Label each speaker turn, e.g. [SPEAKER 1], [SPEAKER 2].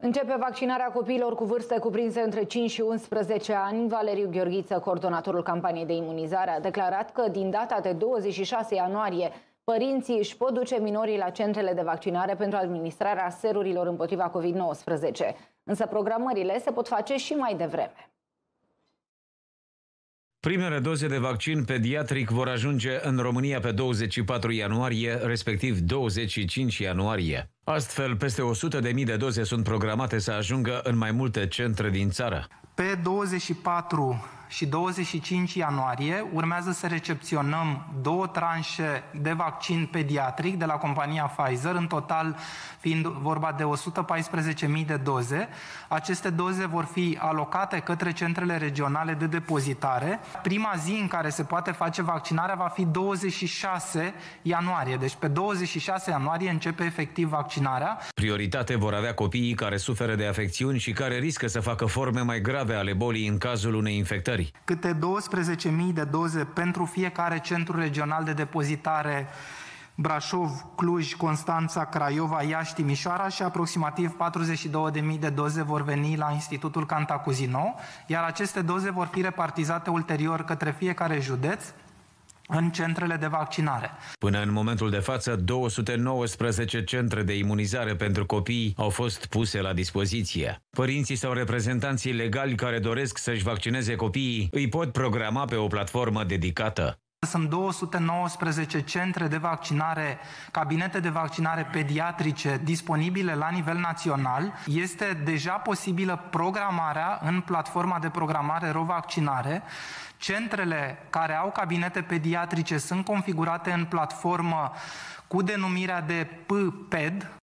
[SPEAKER 1] Începe vaccinarea copiilor cu vârste cuprinse între 5 și 11 ani. Valeriu Gheorghiță, coordonatorul campaniei de imunizare, a declarat că din data de 26 ianuarie părinții își pot duce minorii la centrele de vaccinare pentru administrarea serurilor împotriva COVID-19. Însă programările se pot face și mai devreme.
[SPEAKER 2] Primele doze de vaccin pediatric vor ajunge în România pe 24 ianuarie, respectiv 25 ianuarie. Astfel, peste 100.000 de doze sunt programate să ajungă în mai multe centre din țară.
[SPEAKER 3] Pe 24 și 25 ianuarie urmează să recepționăm două tranșe de vaccin pediatric de la compania Pfizer, în total fiind vorba de 114.000 de doze. Aceste doze vor fi alocate către centrele regionale de depozitare. Prima zi în care se poate face vaccinarea va fi 26 ianuarie, deci pe 26 ianuarie începe efectiv vaccinarea.
[SPEAKER 2] Prioritate vor avea copiii care suferă de afecțiuni și care riscă să facă forme mai grave ale bolii în cazul unei infectări. Țării.
[SPEAKER 3] Câte 12.000 de doze pentru fiecare centru regional de depozitare. Brașov, Cluj, Constanța, Craiova, Iași, Timișoara și aproximativ 42.000 de doze vor veni la Institutul Cantacuzino, iar aceste doze vor fi repartizate ulterior către fiecare județ, în centrele de vaccinare.
[SPEAKER 2] Până în momentul de față, 219 centre de imunizare pentru copii au fost puse la dispoziție. Părinții sau reprezentanții legali care doresc să-și vaccineze copiii îi pot programa pe o platformă dedicată.
[SPEAKER 3] Sunt 219 centre de vaccinare, cabinete de vaccinare pediatrice disponibile la nivel național. Este deja posibilă programarea în platforma de programare RoVaccinare. Centrele care au cabinete pediatrice sunt configurate în platformă cu denumirea de PPED,